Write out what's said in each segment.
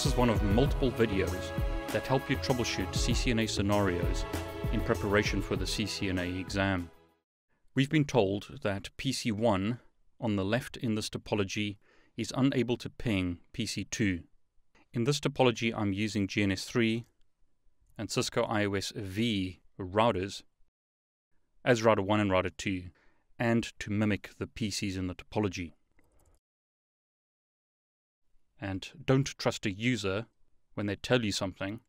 This is one of multiple videos that help you troubleshoot CCNA scenarios in preparation for the CCNA exam. We've been told that PC1 on the left in this topology is unable to ping PC2. In this topology I'm using GNS3 and Cisco IOS V routers as router 1 and router 2 and to mimic the PCs in the topology. And don't trust a user when they tell you something.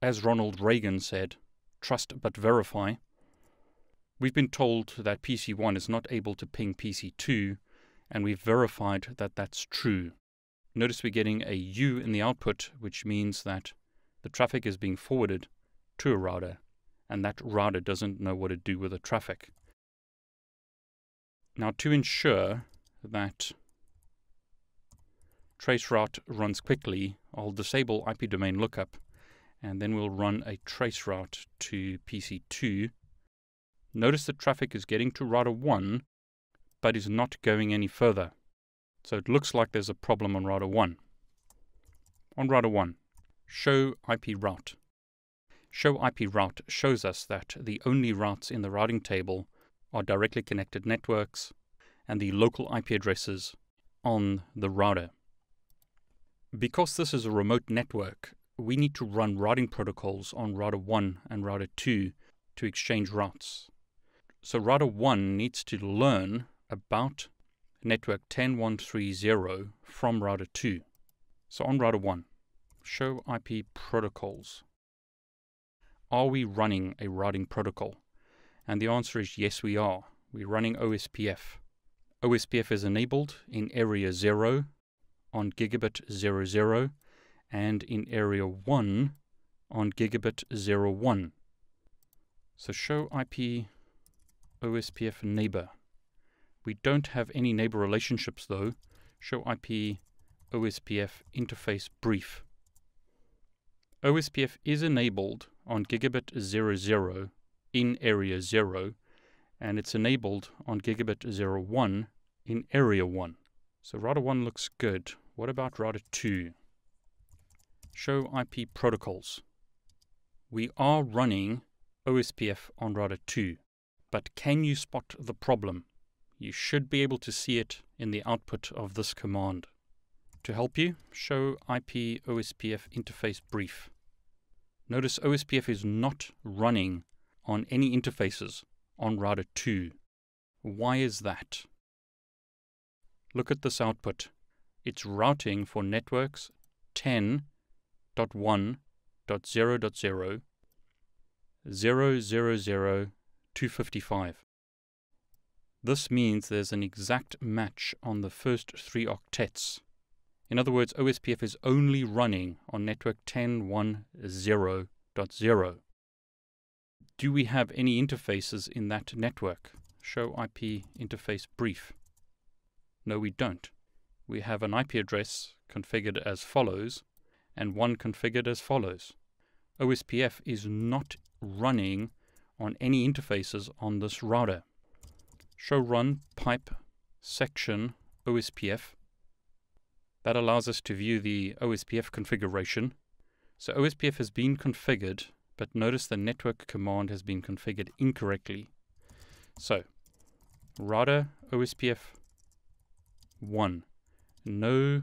As Ronald Reagan said, trust but verify. We've been told that PC1 is not able to ping PC2, and we've verified that that's true. Notice we're getting a U in the output, which means that the traffic is being forwarded to a router, and that router doesn't know what to do with the traffic. Now, to ensure that traceroute runs quickly, I'll disable IP domain lookup and then we'll run a traceroute to PC2. Notice the traffic is getting to router 1 but is not going any further. So it looks like there's a problem on router 1. On router 1, show IP route. Show IP route shows us that the only routes in the routing table are directly connected networks and the local IP addresses on the router. Because this is a remote network, we need to run routing protocols on router 1 and router 2 to exchange routes. So router 1 needs to learn about network 10130 from router 2. So on router 1, show IP protocols. Are we running a routing protocol? And the answer is yes, we are. We're running OSPF. OSPF is enabled in area 0 on gigabit 00 and in area 1 on gigabit 01. So show IP OSPF neighbor. We don't have any neighbor relationships though. Show IP OSPF interface brief. OSPF is enabled on gigabit 00 in area 0 and it's enabled on gigabit 01 in area 1. So router 1 looks good. What about router 2? Show IP protocols. We are running OSPF on router 2, but can you spot the problem? You should be able to see it in the output of this command. To help you, show IP OSPF interface brief. Notice OSPF is not running on any interfaces on router 2. Why is that? Look at this output it's routing for networks 10.1.0.0 000 This means there's an exact match on the first three octets. In other words, OSPF is only running on network 10.1.0.0. Do we have any interfaces in that network? Show IP interface brief. No, we don't we have an IP address configured as follows and one configured as follows. OSPF is not running on any interfaces on this router. Show run pipe section OSPF. That allows us to view the OSPF configuration. So OSPF has been configured, but notice the network command has been configured incorrectly. So router OSPF 1 no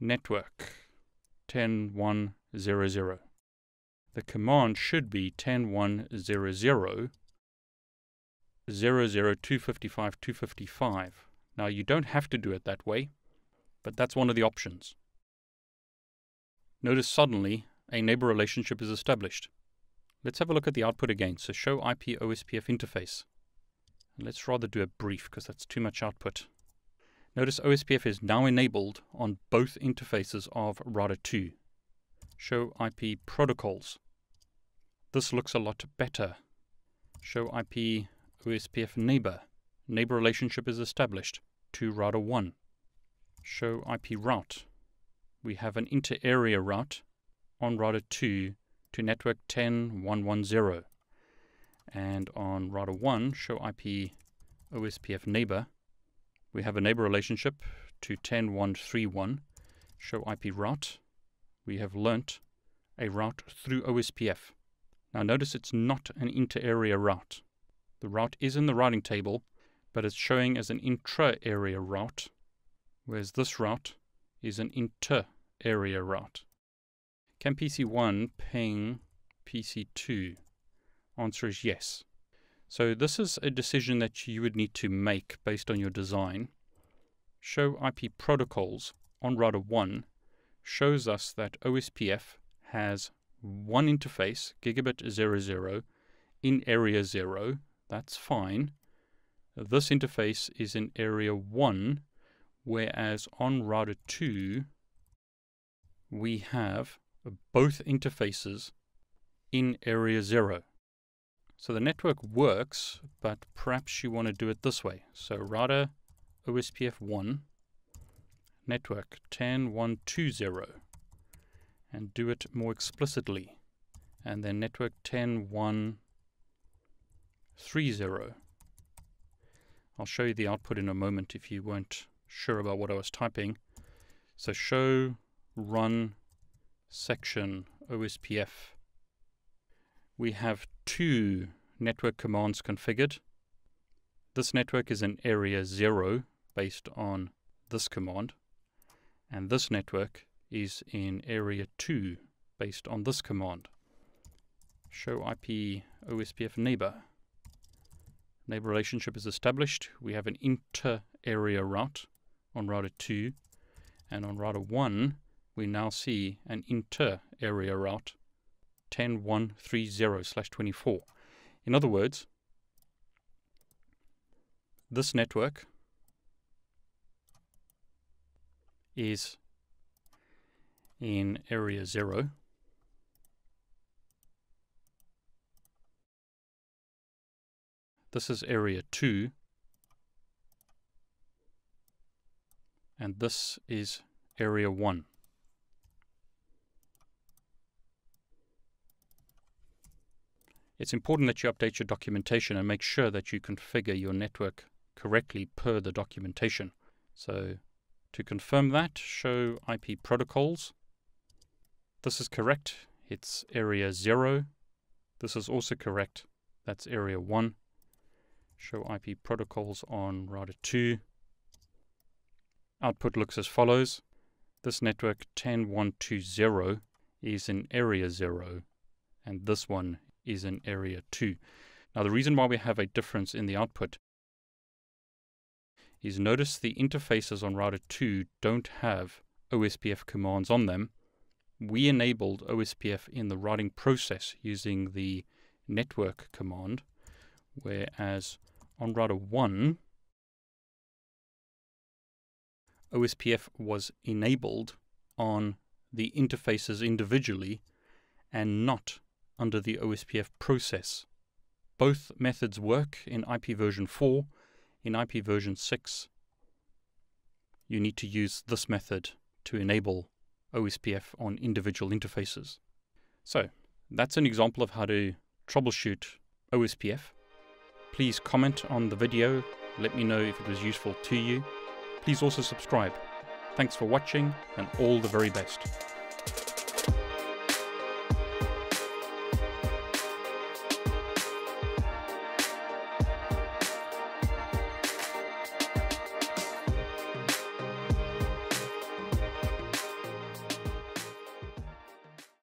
network 10100. The command should be 10100 00255 255. Now you don't have to do it that way, but that's one of the options. Notice suddenly a neighbor relationship is established. Let's have a look at the output again. So show IP OSPF interface. Let's rather do a brief because that's too much output. Notice OSPF is now enabled on both interfaces of router 2. Show IP protocols. This looks a lot better. Show IP OSPF neighbor. Neighbor relationship is established to router 1. Show IP route. We have an inter-area route on router 2 to network 10.110 and on router 1 show IP OSPF neighbor we have a neighbor relationship to 10131, show IP route, we have learnt a route through OSPF. Now notice it's not an inter-area route. The route is in the routing table, but it's showing as an intra-area route, whereas this route is an inter-area route. Can PC1 ping PC2? Answer is yes. So this is a decision that you would need to make based on your design. Show IP protocols on router 1 shows us that OSPF has one interface, gigabit 00, in area 0. That's fine. This interface is in area 1, whereas on router 2, we have both interfaces in area 0. So the network works, but perhaps you want to do it this way. So router OSPF1 network 10120 and do it more explicitly. And then network 10130. I'll show you the output in a moment if you weren't sure about what I was typing. So show run section OSPF. We have two network commands configured. This network is in area 0 based on this command. And this network is in area 2 based on this command. Show IP OSPF neighbor. Neighbor relationship is established. We have an inter-area route on router 2. And on router 1, we now see an inter-area route 10130/24. In other words, this network is in area 0. This is area 2. And this is area 1. It's important that you update your documentation and make sure that you configure your network correctly per the documentation. So to confirm that, show IP protocols. This is correct. It's area 0. This is also correct. That's area 1. Show IP protocols on router 2. Output looks as follows. This network 10120 is in area 0 and this one is in area 2. Now the reason why we have a difference in the output is notice the interfaces on router 2 don't have OSPF commands on them. We enabled OSPF in the routing process using the network command, whereas on router 1, OSPF was enabled on the interfaces individually and not under the OSPF process. Both methods work in IP version 4. In IP version 6, you need to use this method to enable OSPF on individual interfaces. So, that's an example of how to troubleshoot OSPF. Please comment on the video, let me know if it was useful to you. Please also subscribe. Thanks for watching and all the very best.